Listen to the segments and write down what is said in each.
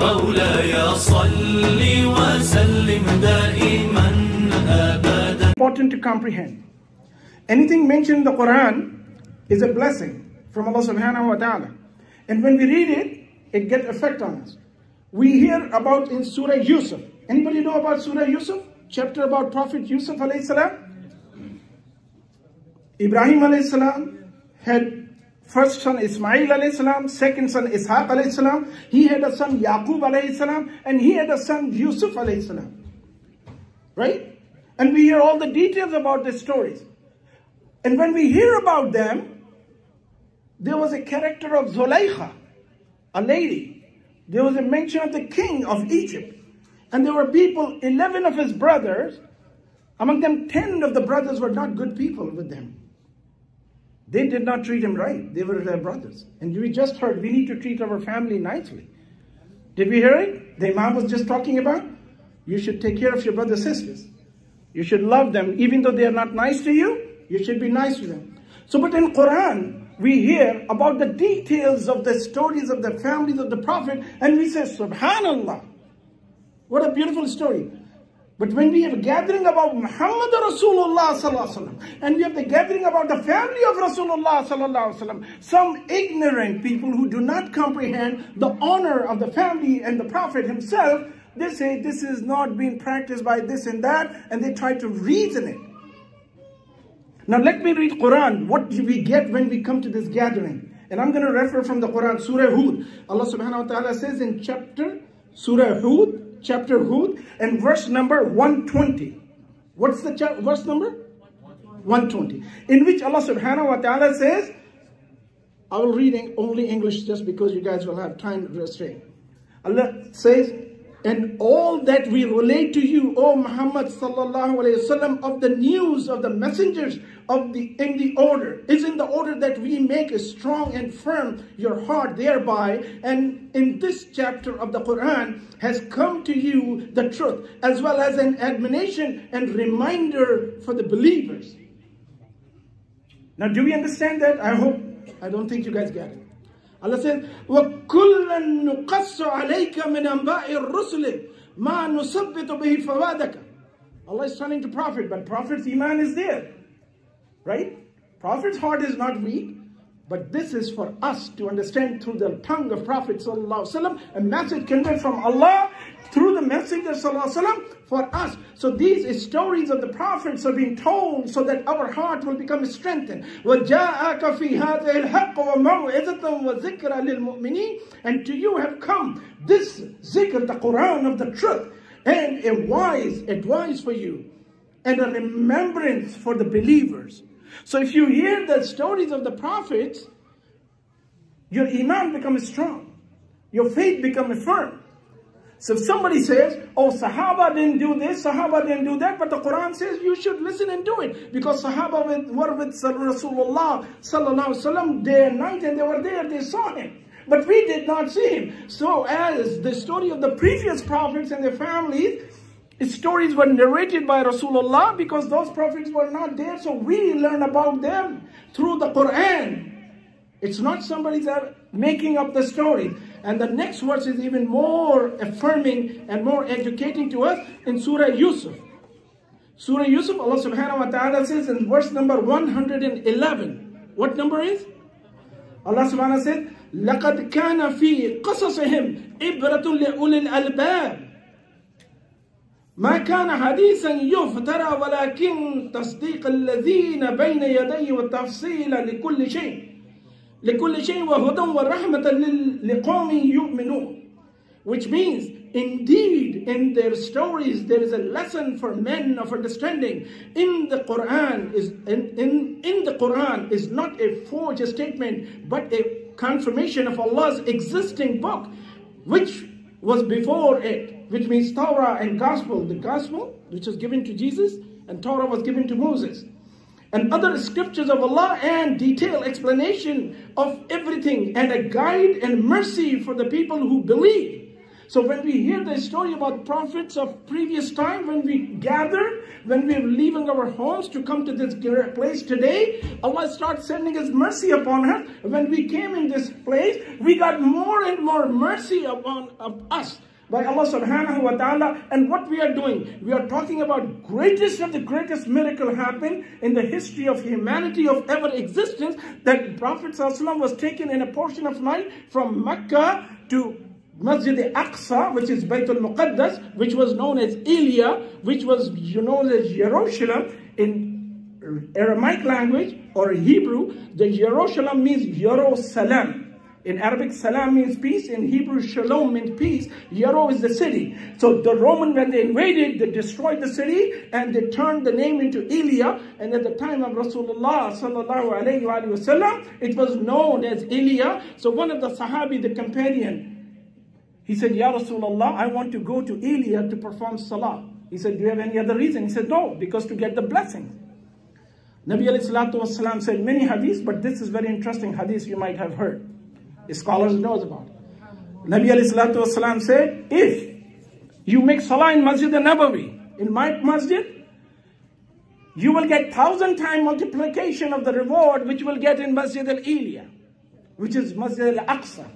مولاي صل وسلم دائما أبدا important to comprehend. Anything mentioned in the Quran is a blessing from Allah subhanahu wa ta'ala. And when we read it, it gets effect on us. We hear about in Surah Yusuf. Anybody know about Surah Yusuf? Chapter about Prophet Yusuf alayhi salam? Ibrahim alayhi salam had first son Ismail alayhi salam, second son Ishaq alayhi salam. He had a son Yaqub alayhi salam, and he had a son Yusuf alayhi salam. Right? And we hear all the details about the stories. And when we hear about them, there was a character of Zulaykha, a lady. There was a mention of the king of Egypt. And there were people, 11 of his brothers, among them 10 of the brothers were not good people with them. They did not treat him right. They were their brothers. And we just heard we need to treat our family nicely. Did we hear it? The Imam was just talking about you should take care of your brothers sisters. You should love them. Even though they are not nice to you, you should be nice to them. So, but in Quran, we hear about the details of the stories of the families of the Prophet, and we say, Subhanallah. What a beautiful story. But when we have a gathering about Muhammad Rasulullah and we have the gathering about the family of Rasulullah some ignorant people who do not comprehend the honor of the family and the Prophet himself, they say this is not being practiced by this and that, and they try to reason it. Now let me read Quran. What do we get when we come to this gathering? And I'm going to refer from the Quran, Surah Hud. Allah subhanahu wa ta'ala says in chapter, Surah Hud, chapter Hud, and verse number 120. What's the verse number? 120. In which Allah subhanahu wa ta'ala says, I will read only English just because you guys will have time to restrain. Allah says, and all that we relate to you, O Muhammad sallallahu alayhi wasallam, of the news of the messengers of the in the order is in the order that we make strong and firm your heart thereby. And in this chapter of the Quran has come to you the truth, as well as an admonition and reminder for the believers. Now, do we understand that? I hope. I don't think you guys get it. Allah says, وَكُلًّا نُقَصُّ عَلَيْكَ مِنْ أَنْبَاءِ الرُّسُلِ مَا نُثَبِّتُ بِهِ فَوَادَكَ Allah is telling to Prophet, but Prophet's iman is there. Right? Prophet's heart is not weak. But this is for us to understand through the tongue of Prophet ﷺ, a message conveyed from Allah through the Messenger ﷺ for us. So these stories of the prophets are being told so that our heart will become strengthened. وَجَاءَكَ فِي هَذَا الْحَقِّ وَمَوْعِظَةً وَذِكْرًا لِلْمُؤْمِنِينَ And to you have come this zikr, the Quran of the truth, and a wise advice for you, and a remembrance for the believers. So if you hear the stories of the prophets, your iman becomes strong. Your faith becomes firm. So if somebody says, oh, Sahaba didn't do this, Sahaba didn't do that, but the Quran says you should listen and do it. Because Sahaba were with Rasulullah sallallahu wasallam day and night and they were there, they saw him. But we did not see him. So as the story of the previous prophets and their families, stories were narrated by Rasulullah because those prophets were not there. So we learn about them through the Quran. It's not somebody's making up the story. And the next verse is even more affirming and more educating to us in Surah Yusuf. Surah Yusuf, Allah subhanahu wa ta'ala says in verse number 111. What number is? Allah subhanahu wa ta'ala says, لَقَدْ كَانَ فِي قَصَصِهِمْ إِبْرَةٌ لِأُولِي الْأَلْبَابِ ما كان حديثا يفترى ولكن تصديق الذين بين يديه وتفصيل لكل شيء لكل شيء وهدى ورحمة لقوم يؤمنون which means indeed in their stories there is a lesson for men of understanding in the Quran is in, in, in the Quran is not a forged statement but a confirmation of Allah's existing book which was before it, which means Torah and Gospel. The Gospel, which was given to Jesus, and Torah was given to Moses. And other scriptures of Allah and detailed explanation of everything, and a guide and mercy for the people who believe. So when we hear the story about prophets of previous time, when we gather, when we're leaving our homes to come to this place today, Allah starts sending His mercy upon us. When we came in this place, we got more and more mercy upon us by Allah subhanahu wa ta'ala. And what we are doing, we are talking about greatest of the greatest miracle happened in the history of humanity of ever existence that Prophet was taken in a portion of night from Mecca to Masjid al-Aqsa, which is Bayt al-Muqaddas, which was known as Elia, which was known as Jerusalem in Aramaic language or Hebrew. The Jerusalem means Jerusalem. In Arabic, salam means peace. In Hebrew, shalom means peace. Yero is the city. So the Roman, when they invaded, they destroyed the city and they turned the name into Elia. And at the time of Rasulullah sallallahu alayhi it was known as Elia. So one of the Sahabi, the companion, he said, Ya Rasulullah, I want to go to Elia to perform salah. He said, do you have any other reason? He said, no, because to get the blessing. Nabi alayhi salatu wasalam said many hadiths, but this is very interesting hadith you might have heard. Scholars knows about. Nabi alayhi said, if you make salah in Masjid al-Nabawi, in my masjid, you will get thousand time multiplication of the reward which you will get in Masjid al-Elia, which is Masjid al-Aqsa.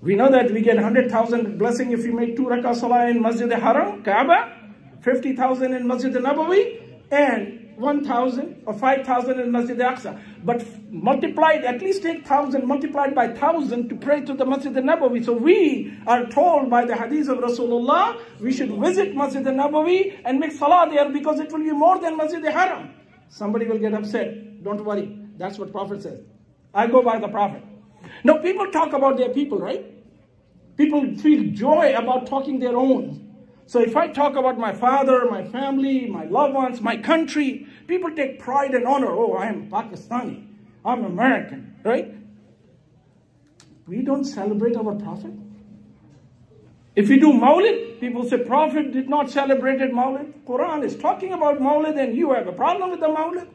We know that we get 100,000 blessing if we make two rakah salah in Masjid al-Haram, Kaaba, 50,000 in Masjid al-Nabawi, and 1,000 or 5,000 in Masjid al-Aqsa. But multiplied, at least 8,000 multiplied by 1,000 to pray to the Masjid al-Nabawi. So we are told by the hadith of Rasulullah, we should visit Masjid al-Nabawi and make salah there because it will be more than Masjid al-Haram. Somebody will get upset. Don't worry. That's what Prophet says. I go by the Prophet. Now people talk about their people, right? People feel joy about talking their own. So if I talk about my father, my family, my loved ones, my country, people take pride and honor. Oh, I am Pakistani. I'm American, right? We don't celebrate our prophet. If we do Maulid, people say Prophet did not celebrate Maulid. Quran is talking about Maulid and you have a problem with the Maulid.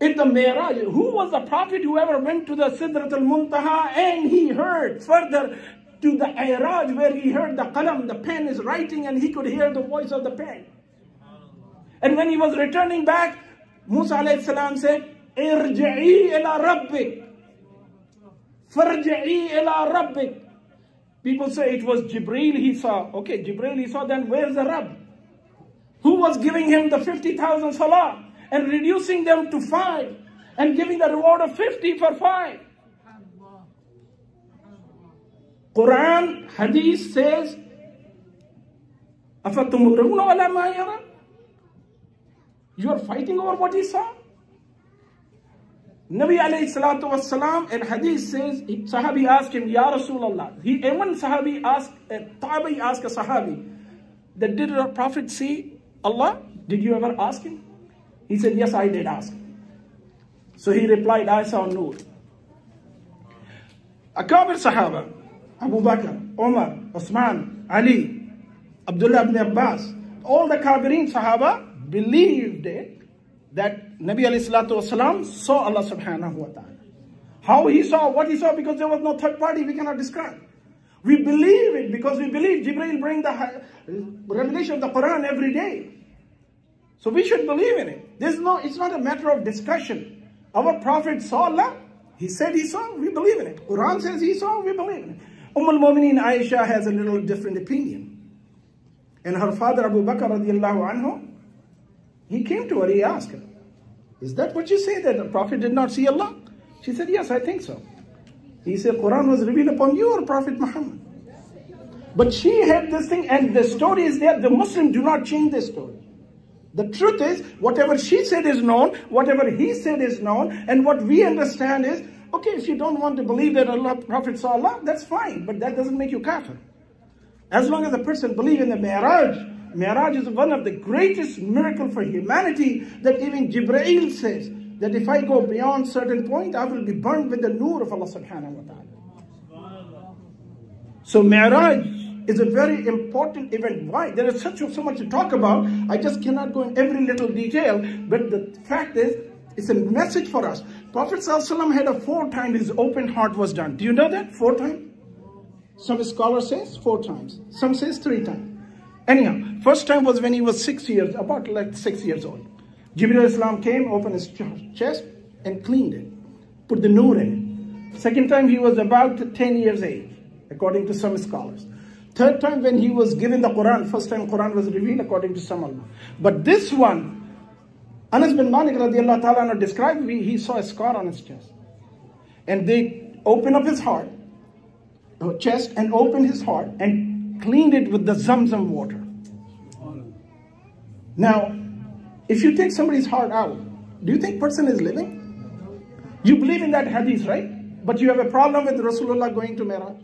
In the Miraj, who was the prophet who ever went to the Sidrat al-Muntaha and he heard further to the Iraj where he heard the qalam, the pen is writing and he could hear the voice of the pen. And when he was returning back, Musa alayhi salam said, Irji'i ila. Farji'i ila rabbik. People say it was Jibreel he saw. Okay, Jibreel he saw, then where's the Rabb? Who was giving him the 50,000 salah and reducing them to five and giving the reward of 50 for five? Quran, Hadith says, You are fighting over what he saw? Nabi alayhi salatu wasalam and Hadith says, Sahabi asked him, Ya Rasulullah. He, one Sahabi asked, a Tabi asked a Sahabi, that did the Prophet see Allah? Did you ever ask him? He said, yes, I did ask. So he replied, I saw Nur. A Kabir Sahaba, Abu Bakr, Omar, Osman, Ali, Abdullah ibn Abbas, all the Kabirin Sahaba believed it that Nabi alayhi saw Allah subhanahu wa ta'ala. How he saw, what he saw, because there was no third party, we cannot describe. We believe it because we believe Jibreel bring the uh, revelation of the Quran every day. So we should believe in it. There's no, it's not a matter of discussion. Our Prophet saw Allah, he said he saw, we believe in it. Quran says he saw, we believe in it. Umm al-Mu'mineen Aisha has a little different opinion. And her father Abu Bakr radiallahu anhu, he came to her, he asked her, is that what you say that the Prophet did not see Allah? She said, yes, I think so. He said, Quran was revealed upon you or Prophet Muhammad? But she had this thing and the story is there. The Muslims do not change the story. The truth is, whatever she said is known, whatever he said is known, and what we understand is, okay, if you don't want to believe that Allah, Prophet saw Allah, that's fine, but that doesn't make you kafir. As long as a person believes in the Mi'raj, Mi'raj is one of the greatest miracle for humanity that even Jibreel says that if I go beyond certain point, I will be burned with the nur of Allah subhanahu wa ta'ala. So Mi'raj is a very important event. Why? There is such so much to talk about. I just cannot go in every little detail. But the fact is, it's a message for us. Prophet ﷺ had a four times his open heart was done. Do you know that? Four times? Some scholars says four times. Some says three times. Anyhow, first time was when he was six years, about like six years old. Jibril Islam came, opened his chest, and cleaned it, put the nur in it. Second time he was about 10 years age, according to some scholars. Third time when he was given the Quran, first time Quran was revealed according to some Allah. But this one, Anas bin Malik radiallahu ta'ala described, he saw a scar on his chest. And they opened up his heart, chest, and opened his heart and cleaned it with the Zamzam water. Now, if you take somebody's heart out, do you think person is living? You believe in that hadith, right? But you have a problem with Rasulullah going to Miraj.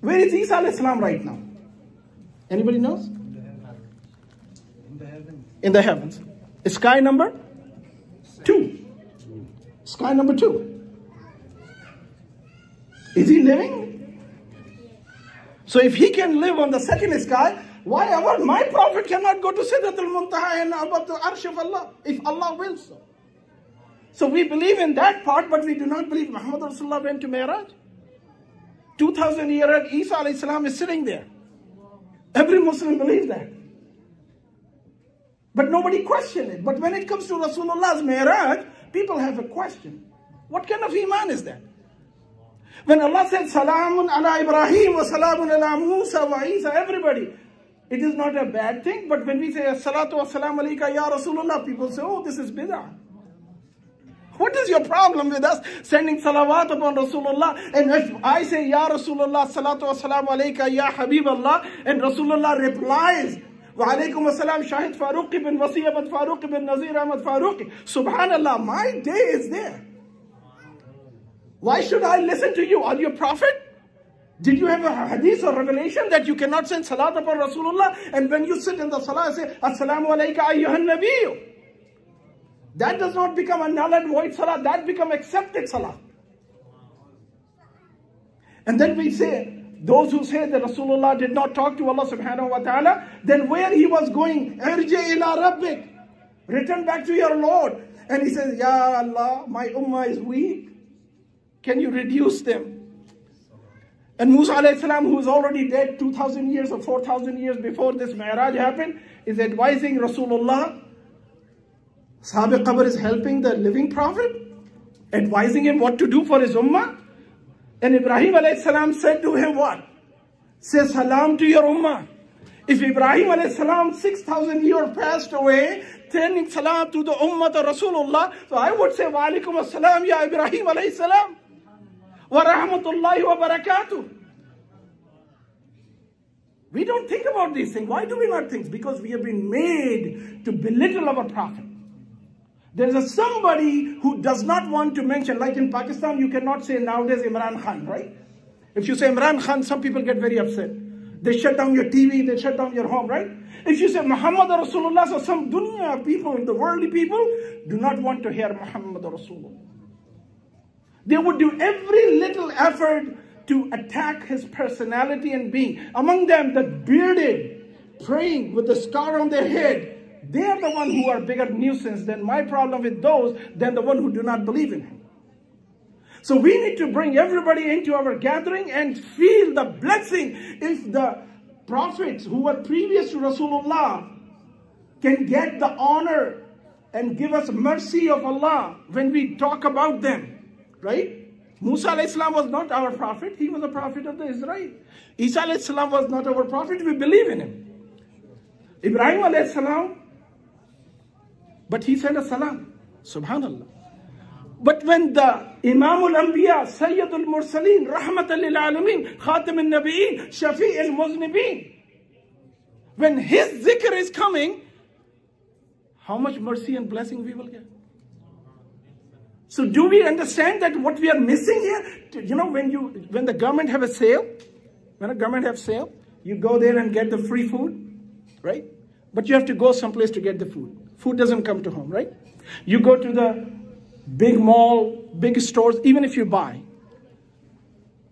Where is Isa al-Islam right now? Anybody knows? In the heavens. In the heavens. Sky number two. Sky number two. Is he living? So if he can live on the second sky, why ever my prophet cannot go to Sidratul Muntaha and above the Arsh of Allah, if Allah wills so. So we believe in that part, but we do not believe Muhammad Rasulullah went to Mi'raj. 2000 year old Isa is sitting there. Every Muslim believes that. But nobody questioned it. But when it comes to Rasulullah's Mi'raj, people have a question. What kind of Iman is that? When Allah said, Salamun ala Ibrahim wa salamun ala Musa wa Isa, everybody, it is not a bad thing. But when we say, Salatu wa salam alayka ya Rasulullah, people say, oh, this is bid'ah. What is your problem with us sending salawat upon Rasulullah? And if I say, Ya Rasulullah, salatu wa salam alayka, Ya Habib Allah, and Rasulullah replies, Wa alaykum assalam, Shahid Farooqui bin Wasi Ahmad Farooqui bin Nazir Ahmad Farooqui. Subhanallah, my day is there. Why should I listen to you? Are you a prophet? Did you have a hadith or revelation that you cannot send salat upon Rasulullah? And when you sit in the salah, say, Assalamu alayka ayyuhan nabiyyu. That does not become a null and void salah. That become accepted salah. And then we say, those who say that Rasulullah did not talk to Allah subhanahu wa ta'ala, then where he was going, Irja ila rabbik. Return back to your Lord. And he says, Ya Allah, my ummah is weak. Can you reduce them? And Musa alayhi salam, who is already dead 2,000 years or 4,000 years before this Mi'raj happened, is advising Rasulullah. Sahabi Qabr is helping the living prophet, advising him what to do for his ummah. And Ibrahim alayhi salam said to him what? Say salam to your ummah. If Ibrahim alayhi salam 6,000 years passed away, turning salam to the ummah of Rasulullah, so I would say wa alaikum assalam ya Ibrahim alayhi salam. Wa rahmatullahi wa barakatuh. We don't think about these things. Why do we not think? Because we have been made to belittle our prophet. There's a somebody who does not want to mention, like in Pakistan, you cannot say nowadays Imran Khan, right? If you say Imran Khan, some people get very upset. They shut down your TV, they shut down your home, right? If you say Muhammad Rasulullah, so some dunya people, the worldly people, do not want to hear Muhammad Rasulullah. They would do every little effort to attack his personality and being. Among them, the bearded, praying with the scar on their head, they are the one who are bigger nuisance than my problem with those than the one who do not believe in him. So we need to bring everybody into our gathering and feel the blessing if the prophets who were previous to Rasulullah can get the honor and give us mercy of Allah when we talk about them. Right? Musa salam was not our prophet. He was a prophet of the Israel. Isa salam was not our prophet. We believe in him. Ibrahim salam, but he said a salam. Subhanallah. But when the Imam al-Anbiya, Sayyid al-Mursaleen, Rahmat al-Alameen, Khatim al-Nabi'een, Shafi al-Muznibeen, when his zikr is coming, how much mercy and blessing we will get? So do we understand that what we are missing here? You know, when you when the government have a sale, when a government have sale, you go there and get the free food, right? But you have to go someplace to get the food. Food doesn't come to home, right? You go to the big mall, big stores, even if you buy.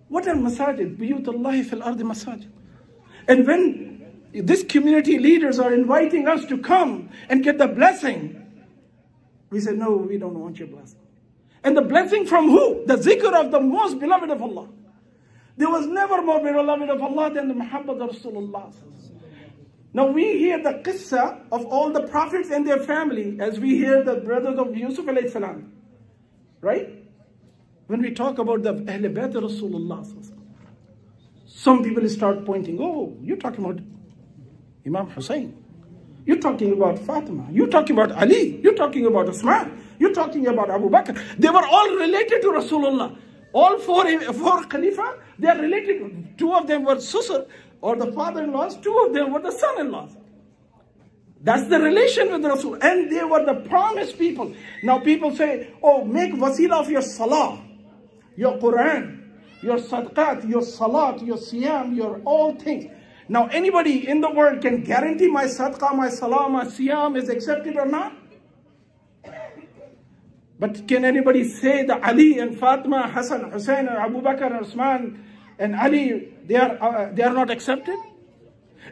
What are masajid? Biyutullahi fil ardi masajid. And when this community leaders are inviting us to come and get the blessing, we say, no, we don't want your blessing. And the blessing from who? The zikr of the most beloved of Allah. There was never more beloved of Allah than the Muhammad Rasulullah. Now we hear the qissa of all the prophets and their family as we hear the brothers of Yusuf alayhi salam. Right? When we talk about the Ahl Bayt Rasulullah, some people start pointing, oh, you're talking about Imam Hussein. You're talking about Fatima. You're talking about Ali. You're talking about Usman. You're talking about Abu Bakr. They were all related to Rasulullah. All four, four Khalifa, they are related. Two of them were Susur, or the father-in-laws. Two of them were the son-in-laws. That's the relation with Rasul. And they were the promised people. Now people say, oh, make wasila of your salah, your Quran, your sadaqat, your salat, your siyam, your all things. Now anybody in the world can guarantee my sadaqah, my salah, my siyam is accepted or not? But can anybody say that Ali and Fatima, Hassan, Hussein, Abu Bakr, and Usman, and Ali, they are, uh, they are not accepted?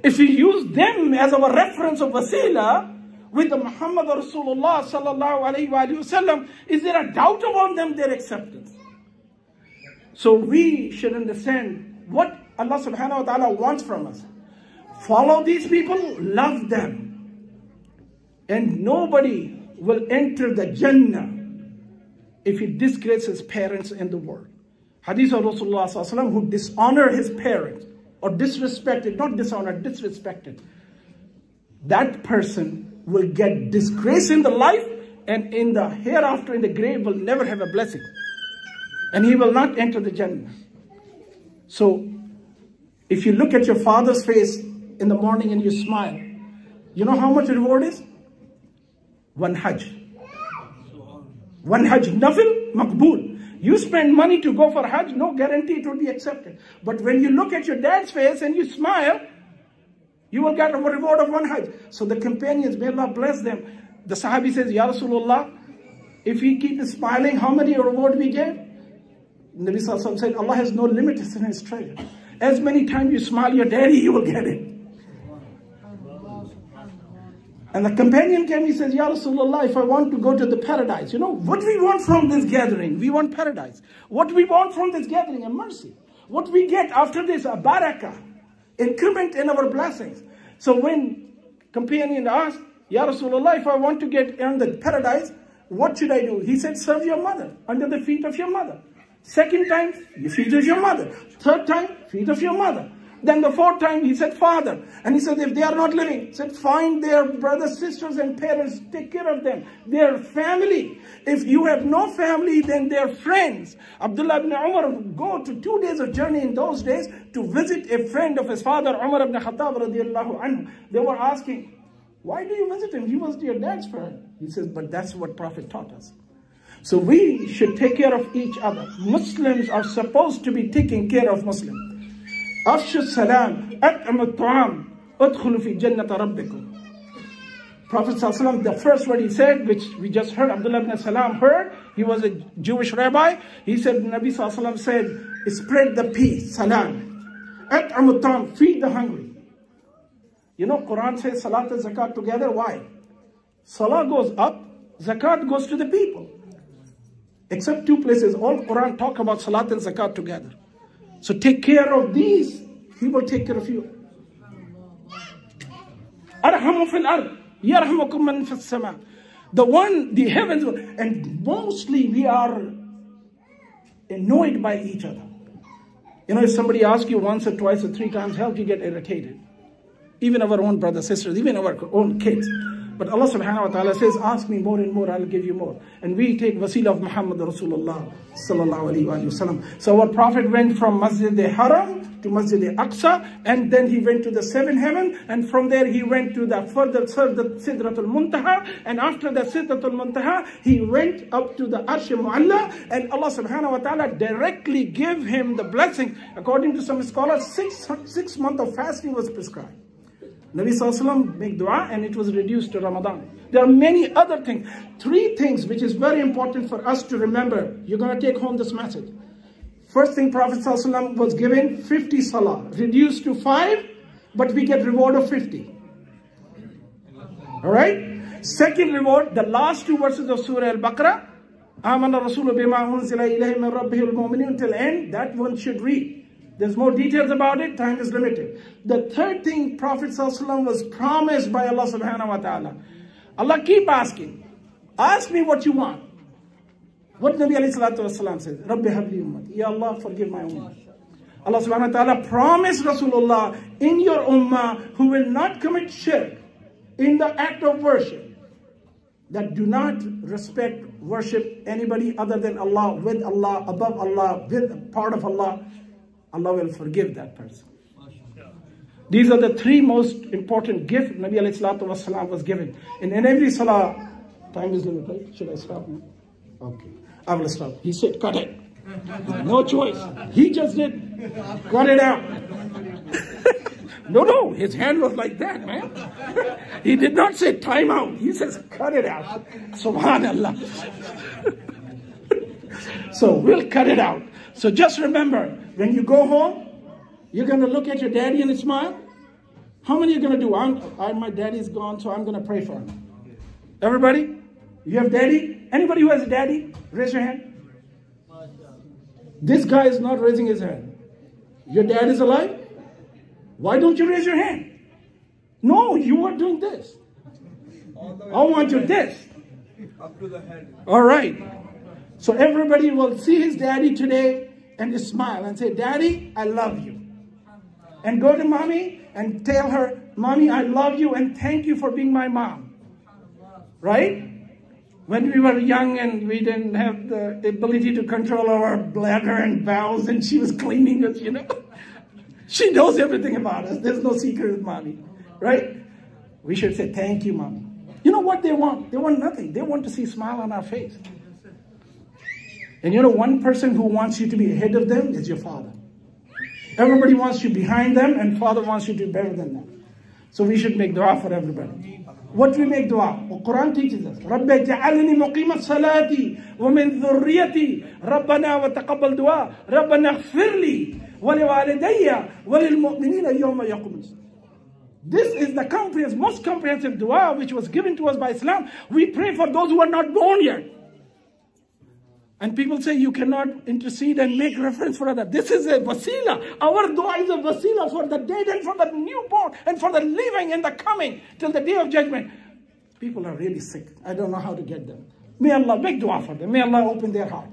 If we use them as our reference of wasila, with the Muhammad Rasulullah sallallahu alayhi wa sallam, is there a doubt about them, their acceptance? So we should understand what Allah subhanahu wa ta'ala wants from us. Follow these people, love them. And nobody will enter the Jannah if he disgraces parents in the world. Hadith of Rasulullah who dishonor his parents or disrespected, not dishonor, disrespected. That person will get disgrace in the life and in the hereafter in the grave will never have a blessing. And he will not enter the Jannah. So if you look at your father's face in the morning and you smile, you know how much reward is? One Hajj. One Hajj, nothing makbul. You spend money to go for Hajj, no guarantee it will be accepted. But when you look at your dad's face and you smile, you will get a reward of one Hajj. So the companions, may Allah bless them. The Sahabi says, Ya Rasulullah, if we keep smiling, how many reward we get? Nabi Sallallahu said, Allah has no limit in his treasure. As many times you smile your daddy, you will get it. And the companion came, he says, Ya Rasulullah, if I want to go to the paradise, you know, what we want from this gathering? We want paradise. What we want from this gathering? A mercy. What we get after this? A barakah. Increment in our blessings. So when companion asked, Ya Rasulullah, if I want to get in the paradise, what should I do? He said, serve your mother under the feet of your mother. Second time, feet of your mother. Third time, feet of your mother. Then the fourth time he said, Father. And he said, if they are not living, said, find their brothers, sisters, and parents, take care of them. Their family. If you have no family, then their friends. Abdullah ibn Umar would go to two days of journey in those days to visit a friend of his father, Umar ibn Khattab radiallahu anhu. They were asking, why do you visit him? He was your dad's friend. He says, but that's what Prophet taught us. So we should take care of each other. Muslims are supposed to be taking care of Muslims. أفشوا السلام أطعموا الطعام ادخلوا في جنة ربكم Prophet ﷺ, the first word he said, which we just heard, Abdullah ibn Salam heard, he was a Jewish rabbi. He said, Nabi ﷺ said, spread the peace, salam. أطعموا الطعام, feed the hungry. You know, Quran says salat and zakat together. Why? Salah goes up, zakat goes to the people. Except two places, all Quran talk about salat and zakat together. So take care of these. He will take care of you. Arhamu fil fis sama. The one, the heavens, and mostly we are annoyed by each other. You know, if somebody asks you once or twice or three times help, you get irritated. Even our own brothers, sisters, even our own kids. But Allah subhanahu wa ta'ala says, ask me more and more, I'll give you more. And we take wasila of Muhammad Rasulullah sallallahu alayhi wa sallam. So our Prophet went from Masjid al-Haram to Masjid al-Aqsa, and then he went to the seventh heaven, and from there he went to the further Sidratul Muntaha, and after the Sidratul Muntaha, he went up to the Arsh Mu'alla, and Allah subhanahu wa ta'ala directly gave him the blessing. According to some scholars, six, six months of fasting was prescribed. Nabi Sallallahu make dua and it was reduced to Ramadan. There are many other things. Three things which is very important for us to remember. You're going to take home this message. First thing Prophet Sallallahu was given 50 salah, reduced to 5, but we get reward of 50. Alright? Second reward, the last two verses of Surah Al-Baqarah, Amana Rasulu bima unzila ilayhi min rabbihil mu'minin until end, that one should read. There's more details about it. Time is limited. The third thing Prophet was promised by Allah subhanahu wa ta'ala. Allah keep asking. Ask me what you want. What Nabi alayhi salatu wasalam says, Rabbi habli ummati. Ya Allah, forgive my ummah. Allah subhanahu wa ta'ala promised Rasulullah in your ummah who will not commit shirk in the act of worship that do not respect, worship anybody other than Allah, with Allah, above Allah, with part of Allah, Allah will forgive that person. These are the three most important gifts Nabi wasalam was given. And in every salah, time is limited. Should I stop? Okay. I will stop. He said, cut it. No choice. He just did. Cut it out. no, no. His hand was like that, man. he did not say time out. He says, cut it out. Subhanallah. so we'll cut it out. So just remember, when you go home, you're going to look at your daddy and smile. How many are going to do? I'm, I, my daddy's gone, so I'm going to pray for him. Everybody? You have daddy? Anybody who has a daddy? Raise your hand. This guy is not raising his hand. Your dad is alive? Why don't you raise your hand? No, you are doing this. I want you this. Up to the head. All right. So everybody will see his daddy today and smile and say, Daddy, I love you. And go to mommy and tell her, Mommy, I love you and thank you for being my mom. Right? When we were young and we didn't have the ability to control our bladder and bowels and she was cleaning us, you know. She knows everything about us. There's no secret with mommy. Right? We should say, thank you, mommy. You know what they want? They want nothing. They want to see smile on our face. And you know, one person who wants you to be ahead of them is your father. Everybody wants you behind them, and father wants you to be better than them. So we should make dua for everybody. What do we make dua? The Quran teaches us. رَبَّ اجْعَلْنِي مُقِيمَ الصَّلَاةِ وَمِنْ ذُرِّيَّتِي رَبَّنَا وَتَقَبَّلْ دُعَاء رَبَّنَا اغْفِرْ لِي وَلِوَالِدَيَّ وَلِلْمُؤْمِنِينَ يَوْمَ يَقُومُ This is the comprehensive, most comprehensive dua which was given to us by Islam. We pray for those who are not born yet. And people say you cannot intercede and make reference for others. This is a vasila. Our dua is a wasila for the dead and for the newborn and for the living and the coming till the day of judgment. People are really sick. I don't know how to get them. May Allah make dua for them. May Allah open their heart.